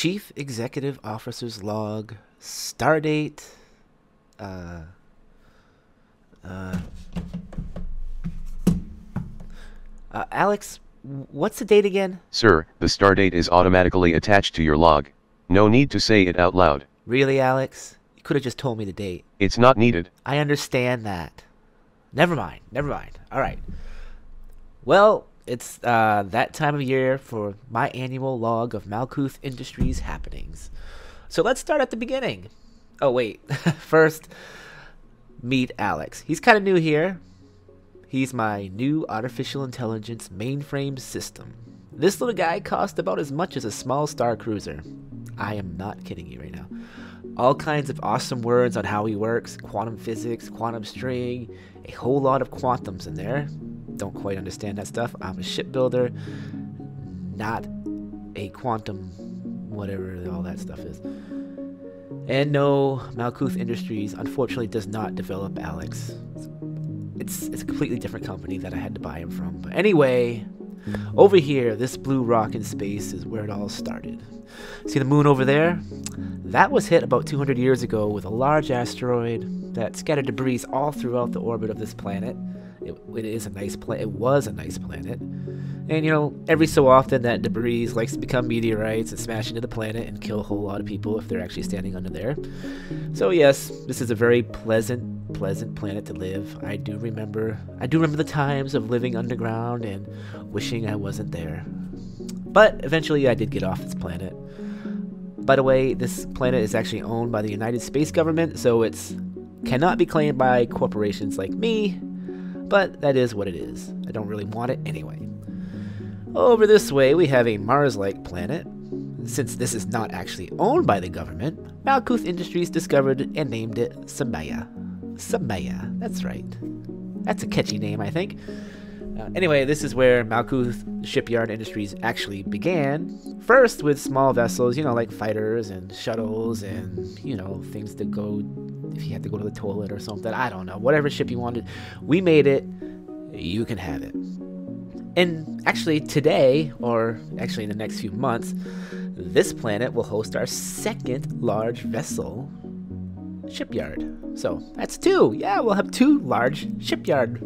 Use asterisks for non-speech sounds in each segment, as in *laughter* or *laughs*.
Chief Executive Officer's log, stardate, uh, uh, uh, Alex, what's the date again? Sir, the stardate is automatically attached to your log. No need to say it out loud. Really, Alex? You could have just told me the date. It's not needed. I understand that. Never mind. Never mind. All right. Well, it's uh, that time of year for my annual log of Malkuth Industries happenings. So let's start at the beginning. Oh, wait. *laughs* First, meet Alex. He's kind of new here. He's my new artificial intelligence mainframe system. This little guy cost about as much as a small star cruiser. I am not kidding you right now. All kinds of awesome words on how he works quantum physics, quantum string, a whole lot of quantums in there. Don't quite understand that stuff. I'm a shipbuilder, not a quantum, whatever all that stuff is. And no, Malkuth Industries unfortunately does not develop Alex. It's, it's a completely different company that I had to buy him from. But anyway, over here, this blue rock in space is where it all started. See the moon over there? That was hit about 200 years ago with a large asteroid that scattered debris all throughout the orbit of this planet. It, it is a nice planet. It was a nice planet. And you know, every so often that debris likes to become meteorites and smash into the planet and kill a whole lot of people if they're actually standing under there. So yes, this is a very pleasant, pleasant planet to live. I do remember I do remember the times of living underground and wishing I wasn't there. But eventually I did get off this planet. By the way, this planet is actually owned by the United Space government, so it's cannot be claimed by corporations like me, but that is what it is. I don't really want it anyway. Over this way, we have a Mars like planet. Since this is not actually owned by the government, Malkuth Industries discovered and named it Samaya. Samaya, that's right. That's a catchy name, I think. Uh, anyway, this is where Malkuth Shipyard Industries actually began. First with small vessels, you know, like fighters and shuttles and, you know, things to go if you had to go to the toilet or something. I don't know. Whatever ship you wanted. We made it. You can have it. And actually, today, or actually in the next few months, this planet will host our second large vessel shipyard. So that's two. Yeah, we'll have two large shipyard,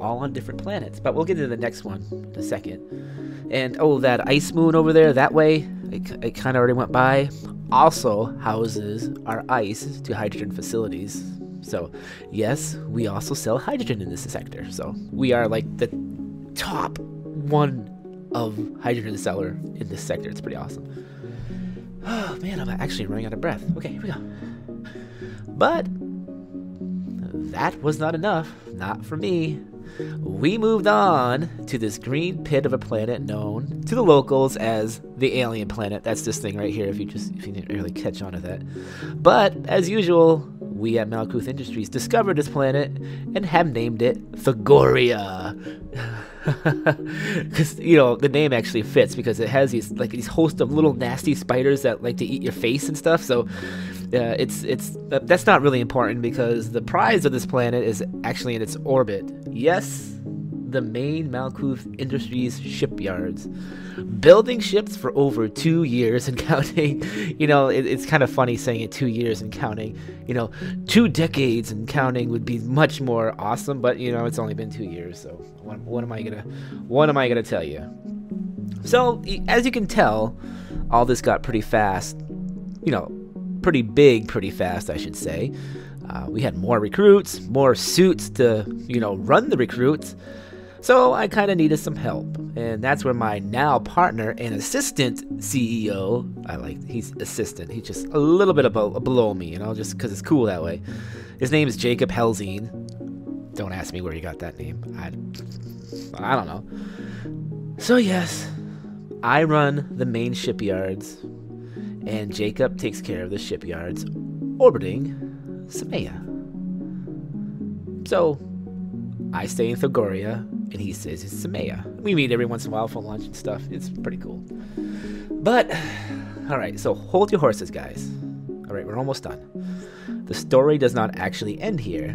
all on different planets. But we'll get to the next one in a second. And oh, that ice moon over there, that way, it, it kind of already went by, also houses our ice to hydrogen facilities. So, yes, we also sell hydrogen in this sector. So, we are like the top one of hydrogen seller in this sector. It's pretty awesome. Oh man, I'm actually running out of breath. Okay, here we go. But that was not enough. Not for me. We moved on to this green pit of a planet known to the locals as the alien planet. That's this thing right here, if you just if you didn't really catch on to that. But as usual, we at Malkuth Industries discovered this planet and have named it Thagoria. *laughs* *laughs* Because you know the name actually fits because it has these like these host of little nasty spiders that like to eat your face and stuff. So uh, it's it's uh, that's not really important because the prize of this planet is actually in its orbit. Yes, the main Malkuth Industries shipyards, building ships for over two years and *laughs* counting. You know, it, it's kind of funny saying it two years and counting. You know, two decades and counting would be much more awesome, but you know, it's only been two years. So what, what am I gonna, what am I gonna tell you? So as you can tell, all this got pretty fast. You know, pretty big, pretty fast, I should say. Uh, we had more recruits, more suits to, you know, run the recruits. So I kind of needed some help. And that's where my now partner and assistant CEO, I like, he's assistant, he's just a little bit above, below me, you know, just because it's cool that way. His name is Jacob Helzine. Don't ask me where he got that name. I, I don't know. So, yes, I run the main shipyards, and Jacob takes care of the shipyards orbiting Samaya. So, I stay in Thagoria, and he says it's Samaya. We meet every once in a while for lunch and stuff. It's pretty cool. But, *sighs* alright, so hold your horses, guys. Alright, we're almost done. The story does not actually end here,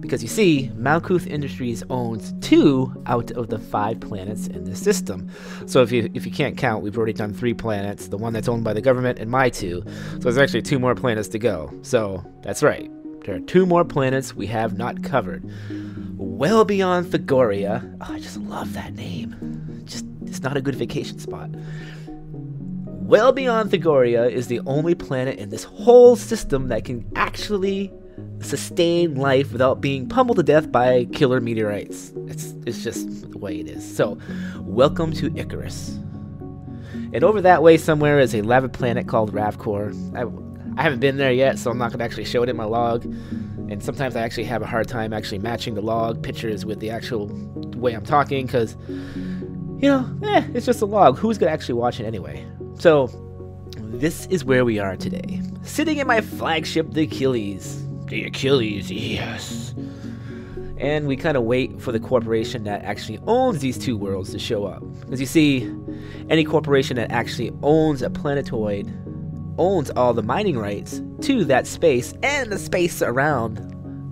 Because you see, Malkuth Industries owns two out of the five planets in this system. So if you if you can't count, we've already done three planets, the one that's owned by the government and my two. So there's actually two more planets to go. So that's right. There are two more planets we have not covered. Well beyond Thagoria. Oh, I just love that name. Just it's not a good vacation spot. Well beyond Thagoria is the only planet in this whole system that can actually sustain life without being pummeled to death by killer meteorites. It's it's just the way it is. So, welcome to Icarus. And over that way somewhere is a lava planet called Ravkor. I, I haven't been there yet, so I'm not going to actually show it in my log. And sometimes I actually have a hard time actually matching the log pictures with the actual way I'm talking because, you know, eh, it's just a log. Who's going to actually watch it anyway? So, this is where we are today. Sitting in my flagship, the Achilles. The Achilles, yes. And we kind of wait for the corporation that actually owns these two worlds to show up. Because you see, any corporation that actually owns a planetoid owns all the mining rights to that space and the space around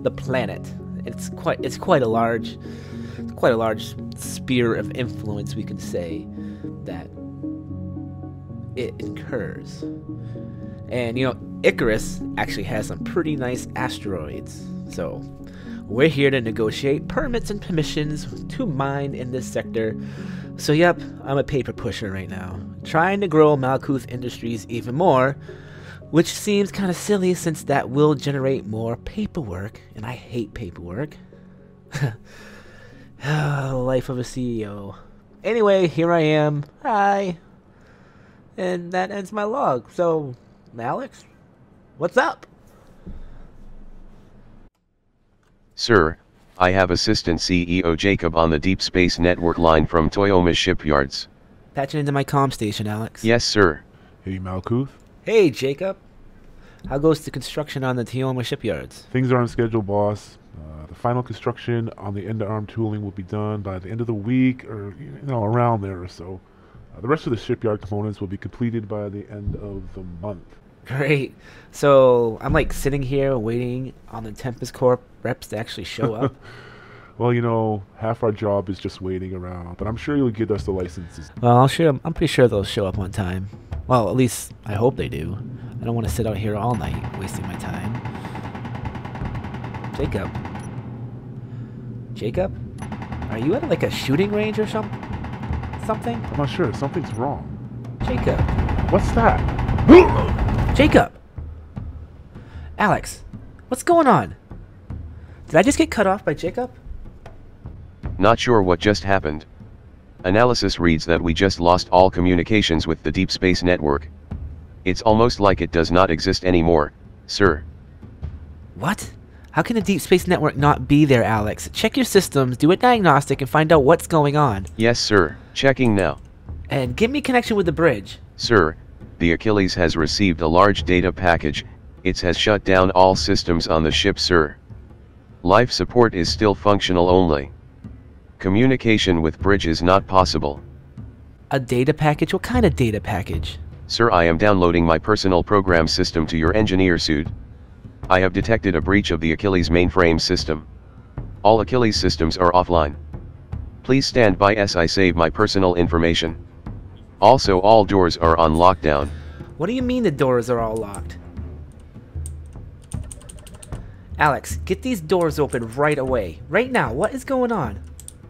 the planet. It's quite it's quite a large quite a large sphere of influence we can say that it incurs. And you know, Icarus actually has some pretty nice asteroids. So, we're here to negotiate permits and permissions to mine in this sector. So, yep, I'm a paper pusher right now, trying to grow Malkuth Industries even more, which seems kind of silly since that will generate more paperwork, and I hate paperwork. *laughs* Ah, life of a CEO. Anyway, here I am. Hi. And that ends my log. So, Alex, what's up? Sir, I have Assistant CEO Jacob on the Deep Space Network line from Toyoma Shipyards. Patching into my comm station, Alex. Yes, sir. Hey, Malkuth. Hey, Jacob. How goes the construction on the Toyoma shipyards? Things are on schedule, boss. Uh, the final construction on the end arm tooling will be done by the end of the week, or you know, around there or so. Uh, the rest of the shipyard components will be completed by the end of the month. Great. So I'm like sitting here waiting on the Tempest Corp reps to actually show up. *laughs* Well, you know, half our job is just waiting around, but I'm sure you'll get us the licenses. well, I'll sure. I'm pretty sure they'll show up on time. Well, at least I hope they do. I don't want to sit out here all night wasting my time. Jacob. Jacob, are you at like a shooting range or some something? I'm not sure. Something's wrong. Jacob. What's that? *gasps* Jacob! Alex, what's going on? Did I just get cut off by Jacob? Not sure what just happened. Analysis reads that we just lost all communications with the Deep Space Network. It's almost like it does not exist anymore, sir. What? How can the Deep Space Network not be there, Alex? Check your systems, do a diagnostic, and find out what's going on. Yes, sir. Checking now. And give me connection with the bridge. Sir, the Achilles has received a large data package, it has shut down all systems on the ship, sir. Life support is still functional only. Communication with bridge is not possible. A data package? What kind of data package? Sir, I am downloading my personal program system to your engineer suit. I have detected a breach of the Achilles mainframe system. All Achilles systems are offline. Please stand by as I save my personal information. Also all doors are on lockdown. What do you mean the doors are all locked? Alex, get these doors open right away. Right now. What is going on?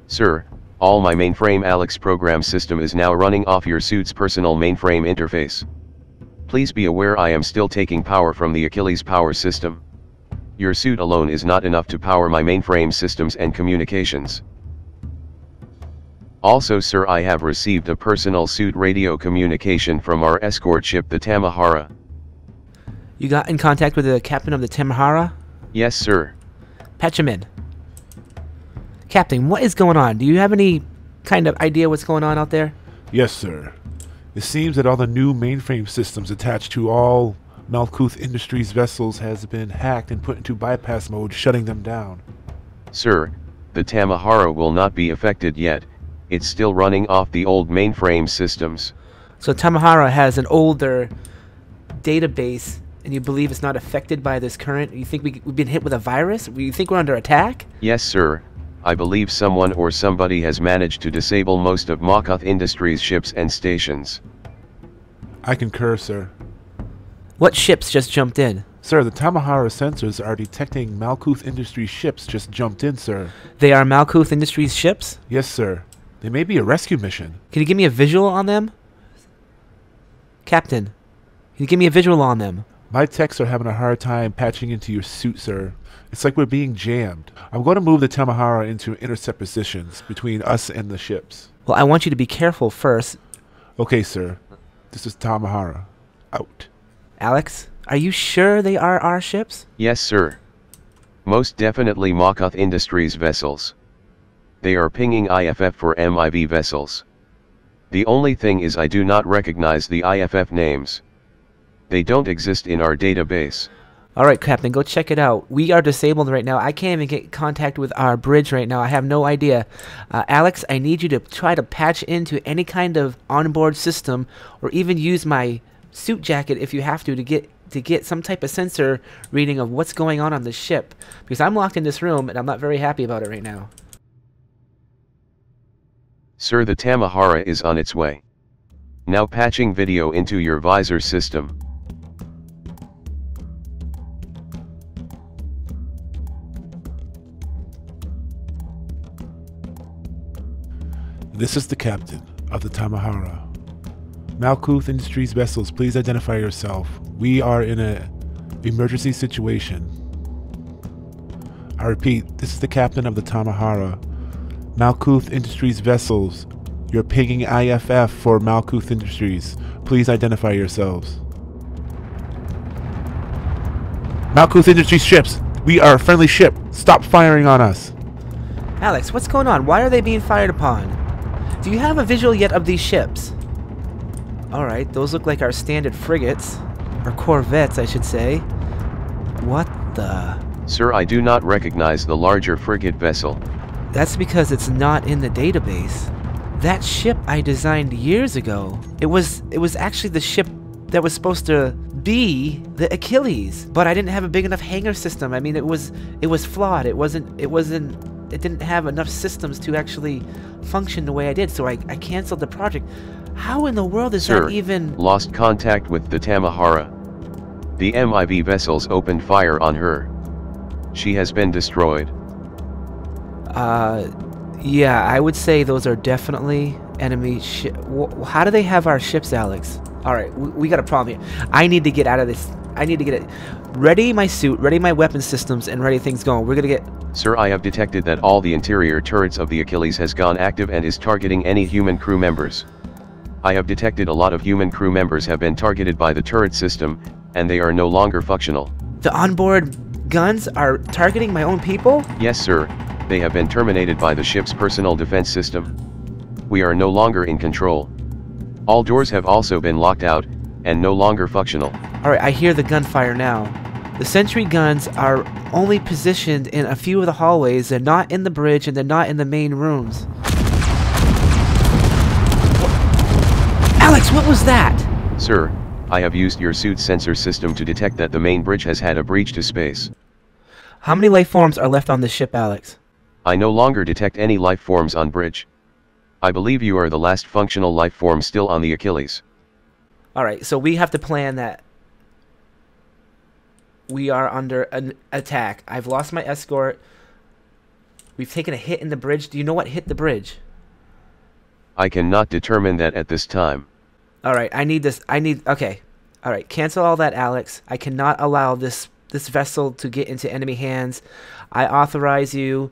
Sir, all my mainframe Alex program system is now running off your suit's personal mainframe interface. Please be aware I am still taking power from the Achilles power system. Your suit alone is not enough to power my mainframe systems and communications. Also sir I have received a personal suit radio communication from our escort ship the Tamahara. You got in contact with the captain of the Tamahara? Yes sir. Patch him in. Captain, what is going on? Do you have any kind of idea what's going on out there? Yes, sir. It seems that all the new mainframe systems attached to all Malkuth Industries vessels has been hacked and put into bypass mode, shutting them down. Sir, the Tamahara will not be affected yet, it's still running off the old mainframe systems. So Tamahara has an older database and you believe it's not affected by this current? You think we, we've been hit with a virus? You think we're under attack? Yes, sir. I believe someone or somebody has managed to disable most of Malkuth Industries' ships and stations. I concur, sir. What ships just jumped in? Sir, the Tamahara sensors are detecting Malkuth Industries ships just jumped in, sir. They are Malkuth Industries ships? Yes, sir. They may be a rescue mission. Can you give me a visual on them? Captain, can you give me a visual on them? My techs are having a hard time patching into your suit, sir. It's like we're being jammed. I'm going to move the Tamahara into intercept positions between us and the ships. Well, I want you to be careful first. Okay, sir. This is Tamahara. Out. Alex, are you sure they are our ships? Yes, sir. Most definitely Malkuth Industries vessels. They are pinging IFF for MIV vessels. The only thing is I do not recognize the IFF names. They don't exist in our database. Alright, Captain, go check it out. We are disabled right now. I can't even get contact with our bridge right now. I have no idea. Uh, Alex, I need you to try to patch into any kind of onboard system or even use my suit jacket if you have to to get to get some type of sensor reading of what's going on on the ship because I'm locked in this room and I'm not very happy about it right now. Sir the Tamahara is on its way. Now patching video into your visor system. This is the captain of the Tamahara. Malkuth Industries vessels, please identify yourself. We are in a emergency situation. I repeat, this is the captain of the Tamahara. Malkuth Industries vessels, you're pinging IFF for Malkuth Industries. Please identify yourselves. Malkuth Industries ships, we are a friendly ship. Stop firing on us. Alex, what's going on? Why are they being fired upon? Do you have a visual yet of these ships? Alright, those look like our standard frigates. Or corvettes, I should say. What the... Sir I do not recognize the larger frigate vessel. That's because it's not in the database. That ship I designed years ago, it was it was actually the ship that was supposed to be the Achilles, but I didn't have a big enough hanger system. I mean, it was it was flawed. It wasn't it wasn't it didn't have enough systems to actually function the way I did, so I, I canceled the project. How in the world is Sir, that even... lost contact with the Tamahara. The MIV vessels opened fire on her. She has been destroyed. Uh, yeah, I would say those are definitely enemy shi How do they have our ships, Alex? Alright, we, we got a problem here. I need to get out of this. I need to get it. Ready my suit, ready my weapon systems, and ready things going. We're gonna get... Sir I have detected that all the interior turrets of the Achilles has gone active and is targeting any human crew members. I have detected a lot of human crew members have been targeted by the turret system, and they are no longer functional. The onboard guns are targeting my own people? Yes sir, they have been terminated by the ship's personal defense system. We are no longer in control. All doors have also been locked out, and no longer functional. Alright, I hear the gunfire now. The sentry guns are only positioned in a few of the hallways, they're not in the bridge, and they're not in the main rooms. Alex, what was that? Sir, I have used your suit sensor system to detect that the main bridge has had a breach to space. How many life forms are left on this ship, Alex? I no longer detect any life forms on bridge. I believe you are the last functional life form still on the Achilles. Alright, so we have to plan that we are under an attack. I've lost my escort. We've taken a hit in the bridge. Do you know what hit the bridge? I cannot determine that at this time. Alright, I need this. I need... Okay. Alright, cancel all that, Alex. I cannot allow this this vessel to get into enemy hands. I authorize you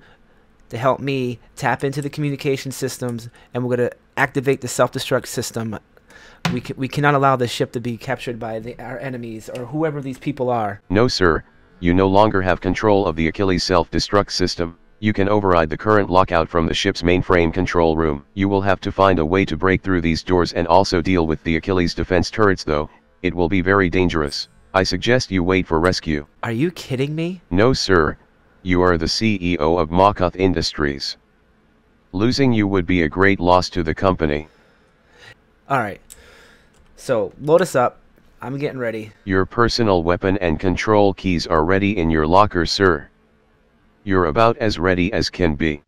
to help me tap into the communication systems, and we're going to activate the self-destruct system. We, ca we cannot allow this ship to be captured by the, our enemies, or whoever these people are. No sir, you no longer have control of the Achilles self-destruct system. You can override the current lockout from the ship's mainframe control room. You will have to find a way to break through these doors and also deal with the Achilles defense turrets though, it will be very dangerous. I suggest you wait for rescue. Are you kidding me? No sir, you are the CEO of Malkuth Industries. Losing you would be a great loss to the company. Alright. So, load us up. I'm getting ready. Your personal weapon and control keys are ready in your locker, sir. You're about as ready as can be.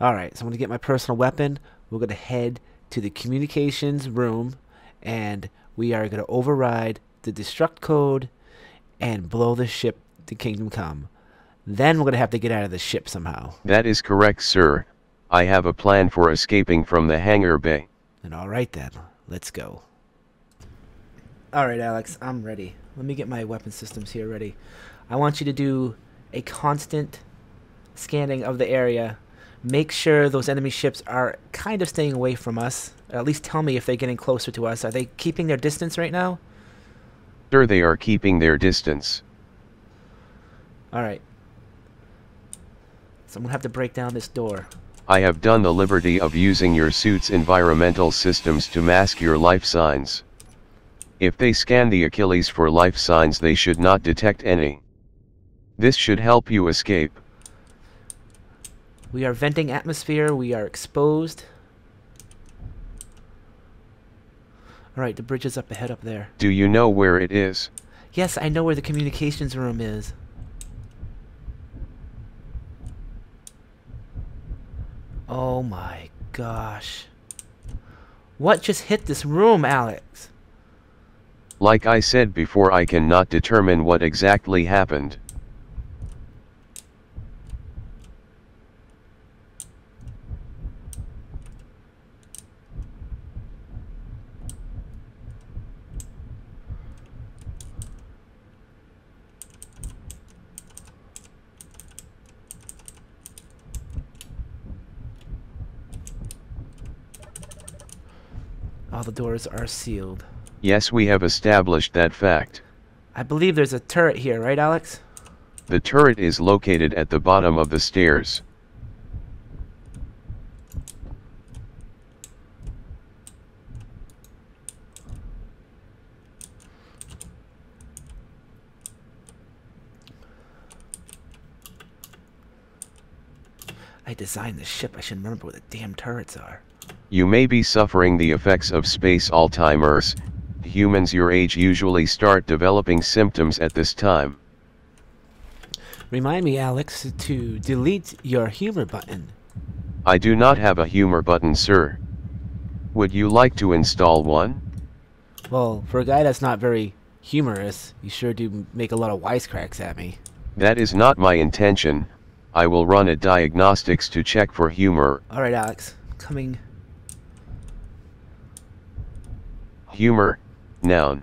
Alright, so I'm going to get my personal weapon. We're going to head to the communications room and we are going to override the destruct code and blow the ship to Kingdom Come. Then we're going to have to get out of the ship somehow. That is correct, sir. I have a plan for escaping from the hangar bay. And alright then, let's go. Alright, Alex, I'm ready. Let me get my weapon systems here ready. I want you to do a constant scanning of the area. Make sure those enemy ships are kind of staying away from us. Or at least tell me if they're getting closer to us. Are they keeping their distance right now? Sure, they are keeping their distance. Alright. So I'm to have to break down this door. I have done the liberty of using your suit's environmental systems to mask your life signs. If they scan the Achilles for life signs they should not detect any. This should help you escape. We are venting atmosphere. We are exposed. Alright, the bridge is up ahead up there. Do you know where it is? Yes, I know where the communications room is. Oh my gosh. What just hit this room, Alex? Like I said before I cannot determine what exactly happened. All the doors are sealed. Yes, we have established that fact. I believe there's a turret here, right, Alex? The turret is located at the bottom of the stairs. I designed this ship. I should remember where the damn turrets are. You may be suffering the effects of space Alzheimer's. Humans your age usually start developing symptoms at this time. Remind me, Alex, to delete your humor button. I do not have a humor button, sir. Would you like to install one? Well, for a guy that's not very humorous, you sure do make a lot of wisecracks at me. That is not my intention. I will run a diagnostics to check for humor. Alright, Alex. Coming. Humor, noun.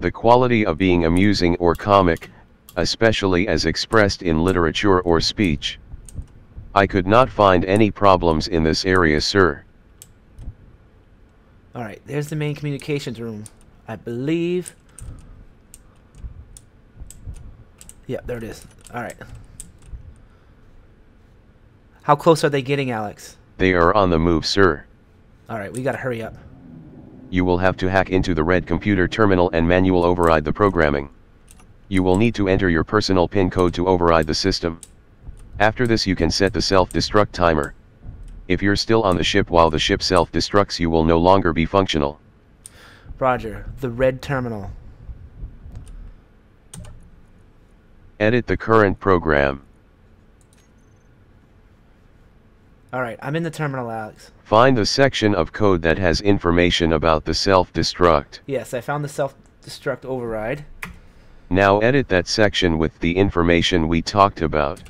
The quality of being amusing or comic, especially as expressed in literature or speech. I could not find any problems in this area, sir. Alright, there's the main communications room. I believe. Yeah, there it is. Alright. How close are they getting, Alex? They are on the move, sir. Alright, we gotta hurry up. You will have to hack into the red computer terminal and manual override the programming. You will need to enter your personal PIN code to override the system. After this you can set the self-destruct timer. If you're still on the ship while the ship self-destructs you will no longer be functional. Roger, the red terminal. Edit the current program. Alright, I'm in the terminal, Alex. Find the section of code that has information about the self-destruct. Yes, I found the self-destruct override. Now edit that section with the information we talked about.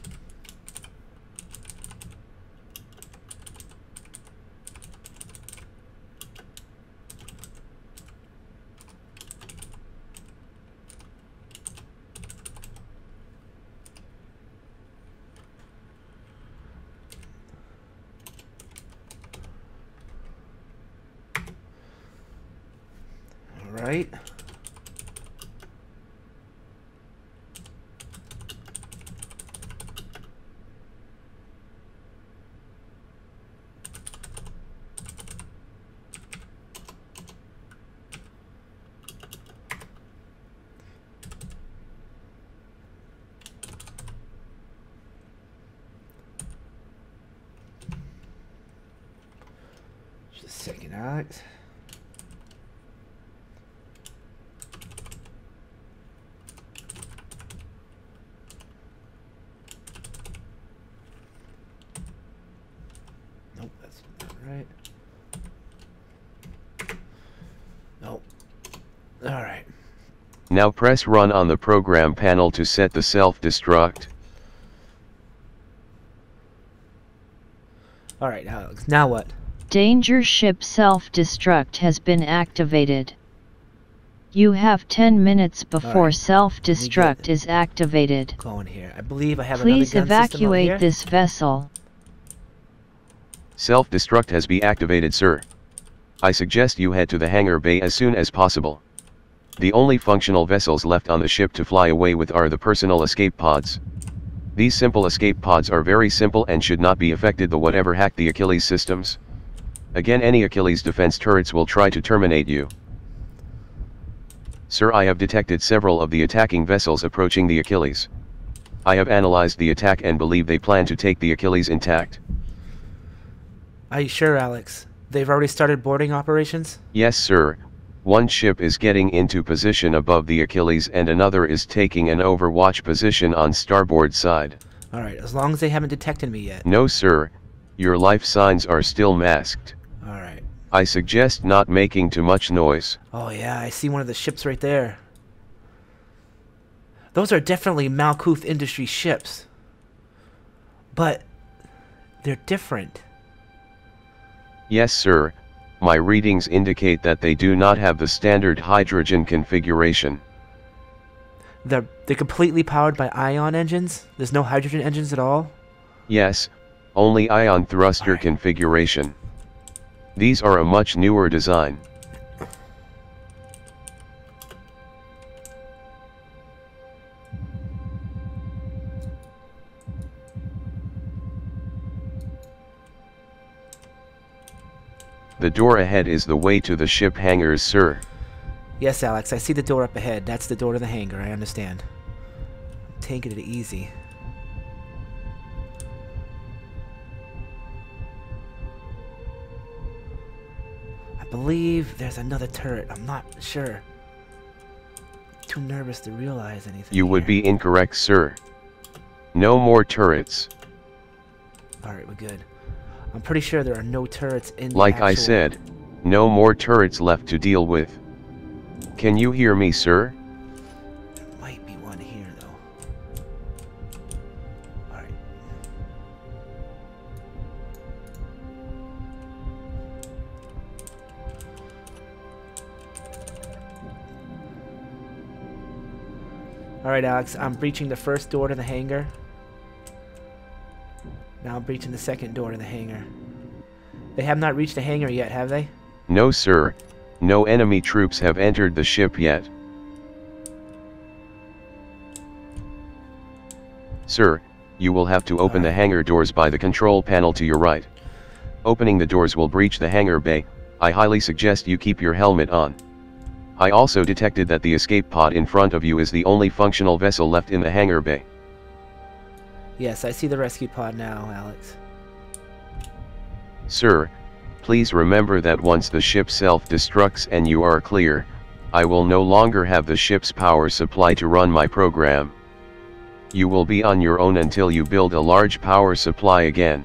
Alright. Just second, Alex. right? Nope. Alright. Now press run on the program panel to set the self-destruct. Alright, Alex, now what? Danger ship self-destruct has been activated. You have 10 minutes before right. self-destruct is activated. Going here. I believe I have Please evacuate this vessel. Self-destruct has been activated sir. I suggest you head to the hangar bay as soon as possible. The only functional vessels left on the ship to fly away with are the personal escape pods. These simple escape pods are very simple and should not be affected the whatever hacked the Achilles systems. Again any Achilles defense turrets will try to terminate you. Sir I have detected several of the attacking vessels approaching the Achilles. I have analyzed the attack and believe they plan to take the Achilles intact. Are you sure, Alex? They've already started boarding operations? Yes sir, one ship is getting into position above the Achilles and another is taking an overwatch position on starboard side. Alright, as long as they haven't detected me yet. No sir, your life signs are still masked. Alright. I suggest not making too much noise. Oh yeah, I see one of the ships right there. Those are definitely Malkuth Industries ships. But they're different. Yes sir, my readings indicate that they do not have the standard hydrogen configuration. They're they're completely powered by ion engines. There's no hydrogen engines at all. Yes, only ion thruster Alright. configuration. These are a much newer design. The door ahead is the way to the ship hangars sir. Yes, Alex, I see the door up ahead. That's the door to the hangar, I understand. I'm taking it easy. I believe there's another turret. I'm not sure. Too nervous to realize anything. You would be incorrect sir. No more turrets. Alright, we're good. I'm pretty sure there are no turrets in the Like I said, no more turrets left to deal with. Can you hear me sir? There might be one here though. Alright. Alright, Alex, I'm breaching the first door to the hangar. Now I'm breaching the second door to the hangar. They have not reached the hangar yet, have they? No sir, no enemy troops have entered the ship yet. Sir, you will have to open the hangar doors by the control panel to your right. Opening the doors will breach the hangar bay, I highly suggest you keep your helmet on. I also detected that the escape pod in front of you is the only functional vessel left in the hangar bay. Yes, I see the rescue pod now, Alex. Sir, please remember that once the ship self-destructs and you are clear, I will no longer have the ship's power supply to run my program. You will be on your own until you build a large power supply again.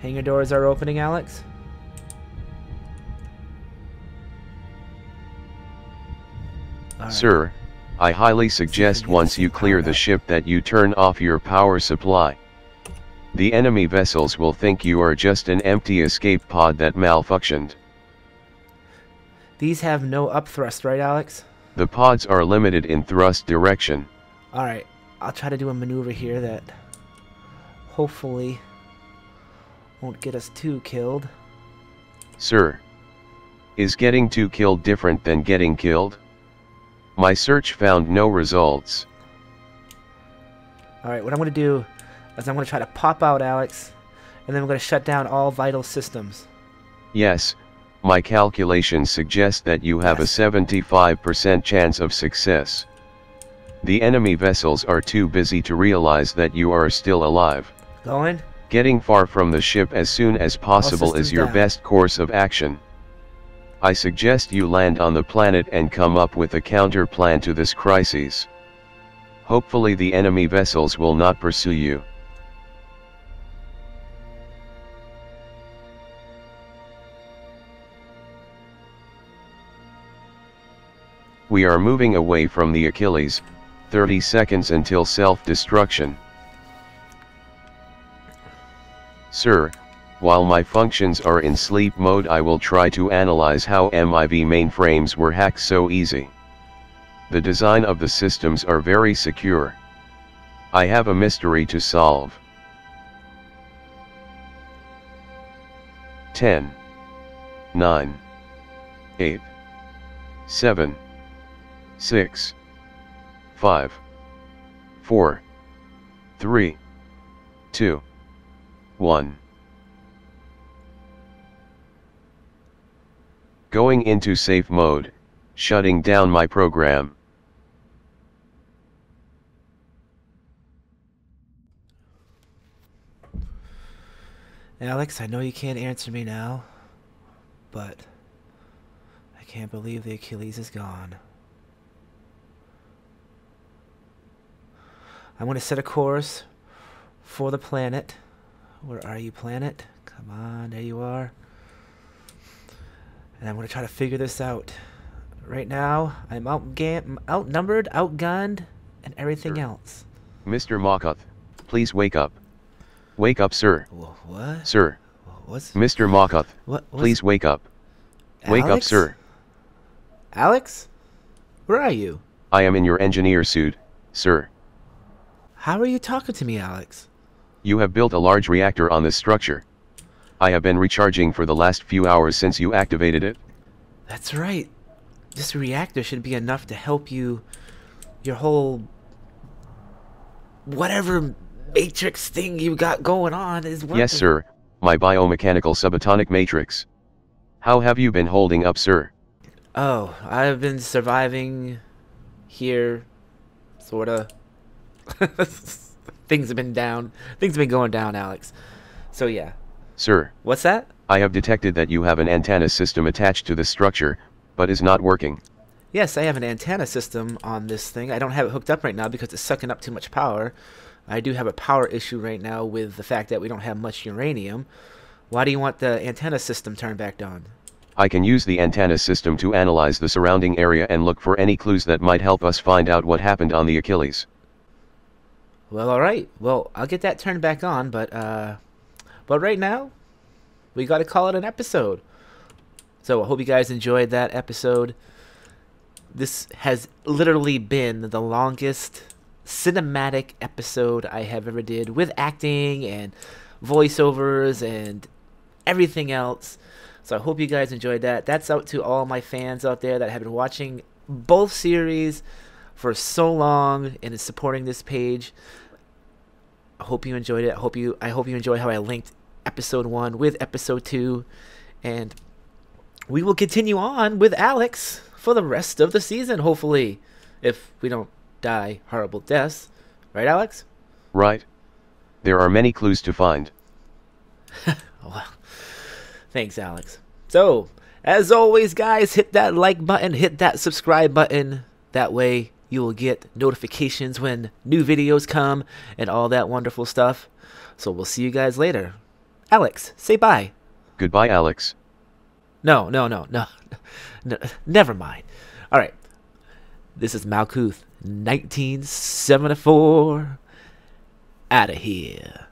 Hangar doors are opening, Alex. Sir, I highly suggest once you clear the ship that you turn off your power supply. The enemy vessels will think you are just an empty escape pod that malfunctioned. These have no upthrust, right, Alex? The pods are limited in thrust direction. Alright, I'll try to do a maneuver here that hopefully won't get us too killed. Sir. Is getting two killed different than getting killed? My search found no results. Alright, what I'm going to do is I'm going to try to pop out, Alex, and then I'm going to shut down all vital systems. Yes, my calculations suggest that you have Yes. a 75% chance of success. The enemy vessels are too busy to realize that you are still alive. Going? Getting far from the ship as soon as possible is your down. best course of action. I suggest you land on the planet and come up with a counter plan to this crisis. Hopefully the enemy vessels will not pursue you. We are moving away from the Achilles, 30 seconds until self-destruction. Sir, while my functions are in sleep mode I will try to analyze how MIV mainframes were hacked so easy. The design of the systems are very secure. I have a mystery to solve. 10 9 8 7 6 5 4 3 2 1 Going into safe mode, shutting down my program. Alex, I know you can't answer me now, but I can't believe the Achilles is gone. I'm going to set a course for the planet. Where are you, planet? Come on, there you are. And I'm going to try to figure this out. Right now, I'm outga- outnumbered, outgunned, and everything else. Mr. Mokoth, please wake up. Wake up, sir. What? Sir, What's Mr. Mokoth, what? what's- please wake up. Wake up, sir. Alex? Where are you? I am in your engineer suit, sir. How are you talking to me, Alex? You have built a large reactor on this structure. I have been recharging for the last few hours since you activated it. That's right. This reactor should be enough to help you. Your whole. Whatever matrix thing you got going on is working. Yes, sir, my biomechanical subatomic matrix. How have you been holding up, sir? Oh, I've been surviving here. Sorta. *laughs* Things have been down. Things have been going down, Alex. So, yeah. Sir, What's that? I have detected that you have an antenna system attached to the structure, but is not working. Yes, I have an antenna system on this thing. I don't have it hooked up right now because it's sucking up too much power. I do have a power issue right now with the fact that we don't have much uranium. Why do you want the antenna system turned back on? I can use the antenna system to analyze the surrounding area and look for any clues that might help us find out what happened on the Achilles. Well, all right. Well, I'll get that turned back on, but uh but right now we got to call it an episode. So, I hope you guys enjoyed that episode. This has literally been the longest cinematic episode I have ever did with acting and voiceovers and everything else. So I hope you guys enjoyed that. That's out to all my fans out there that have been watching both series for so long and is supporting this page. I hope you enjoyed it. I hope you I hope you enjoy how I linked episode 1 with episode 2 and we will continue on with Alex for the rest of the season hopefully if we don't die horrible deaths. Right, Alex? Right? There are many clues to find. *laughs* *laughs* Well. Thanks, Alex. So, as always, guys, hit that like button, hit that subscribe button. That way, you will get notifications when new videos come and all that wonderful stuff. So, we'll see you guys later. Alex, say bye. Goodbye, Alex. No, no, no, no. *laughs* no never mind. All right. This is Malkuth, 1974. Out of here.